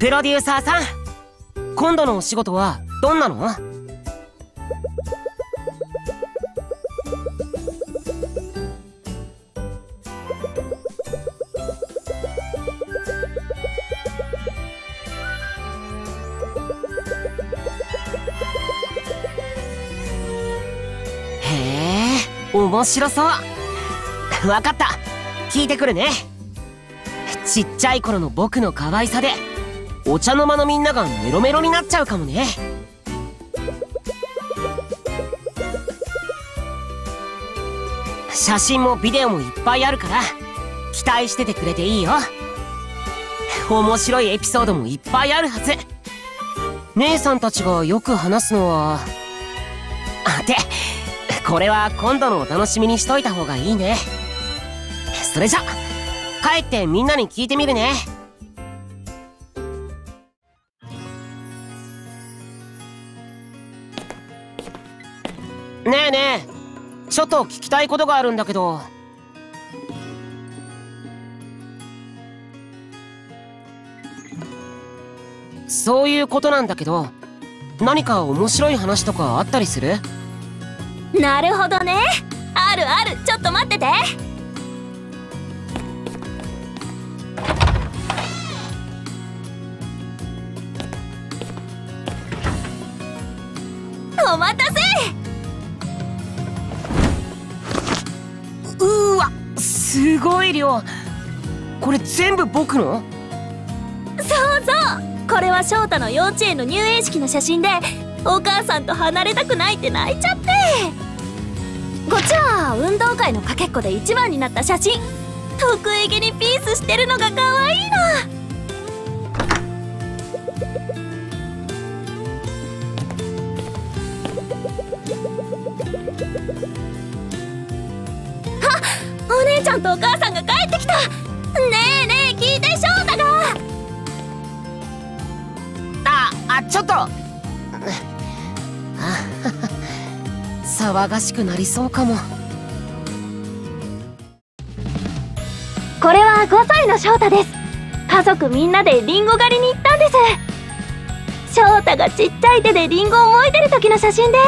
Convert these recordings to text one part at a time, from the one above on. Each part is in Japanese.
プロデューサーさん。今度のお仕事はどんなの？へえ面白そう。わかった。聞いてくるね。ちっちゃい頃の僕の可愛さでお茶の間のみんながメロメロになっちゃうかもね。写真もビデオもいっぱいあるから期待しててくれていいよ。面白いエピソードもいっぱいあるはず。姉さんたちがよく話すのはあてこれは今度のお楽しみにしといた方がいいね。それじゃ帰ってみんなに聞いてみるね。ねえねえ。ちょっと聞きたいことがあるんだけど。そういうことなんだけど何か面白い話とかあったりする？なるほどね。あるある。ちょっと待ってて。お待たせ。すごい量。これ全部僕の？そうそう。これは翔太の幼稚園の入園式の写真でお母さんと離れたくないって泣いちゃって。こっちは運動会のかけっこで一番になった写真。得意げにピースしてるのが可愛いのゃんとお母さんが帰ってきた。ねえねえ聞いて翔太が。ああちょっと。あ 騒がしくなりそうかも。これは5歳の翔太です。家族みんなでリンゴ狩りに行ったんです。翔太がちっちゃい手でリンゴを燃えてる時の写真で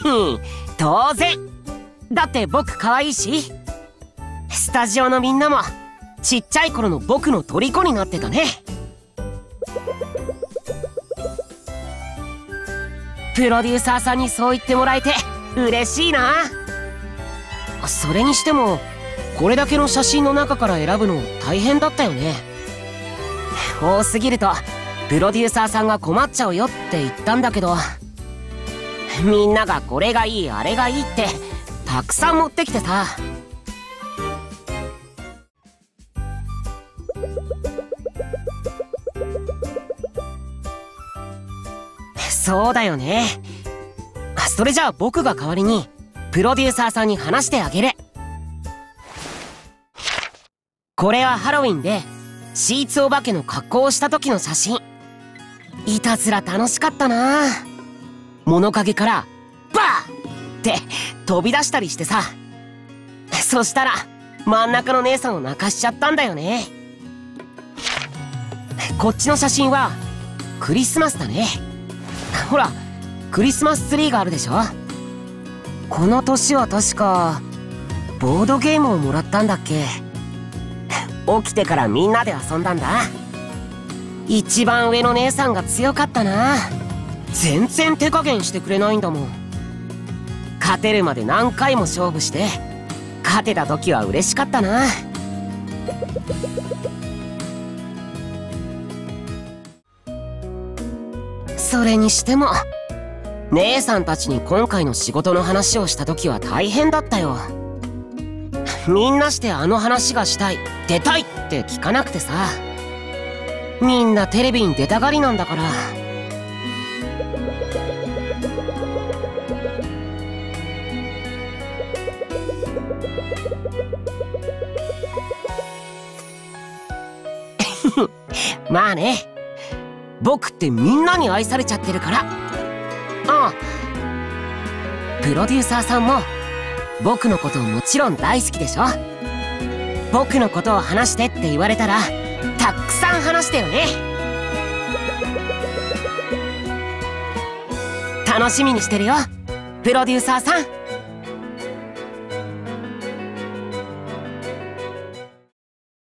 当然。だって僕可愛いしスタジオのみんなもちっちゃい頃の僕の虜になってたね。プロデューサーさんにそう言ってもらえて嬉しいな。それにしてもこれだけの写真の中から選ぶの大変だったよね。多すぎるとプロデューサーさんが困っちゃうよって言ったんだけど。みんながこれがいいあれがいいってたくさん持ってきてさ。そうだよね。それじゃあ僕が代わりにプロデューサーさんに話してあげる。これはハロウィンでシーツお化けの格好をした時の写真。いたずら楽しかったな物陰からバーって飛び出したりしてさ。そしたら真ん中の姉さんを泣かしちゃったんだよね。こっちの写真はクリスマスだね。ほらクリスマスツリーがあるでしょ。この年は確かボードゲームをもらったんだっけ。起きてからみんなで遊んだんだ。一番上の姉さんが強かったな。全然手加減してくれないんだもん。勝てるまで何回も勝負して勝てた時は嬉しかったな。それにしても姉さんたちに今回の仕事の話をした時は大変だったよ。みんなしてあの話がしたい出たいって聞かなくてさ。みんなテレビに出たがりなんだから。まあね。僕ってみんなに愛されちゃってるから。あプロデューサーさんも僕のこともちろん大好きでしょ。僕のことを話してって言われたらたくさん話してよね。楽しみにしてるよ。プロデューサーさん。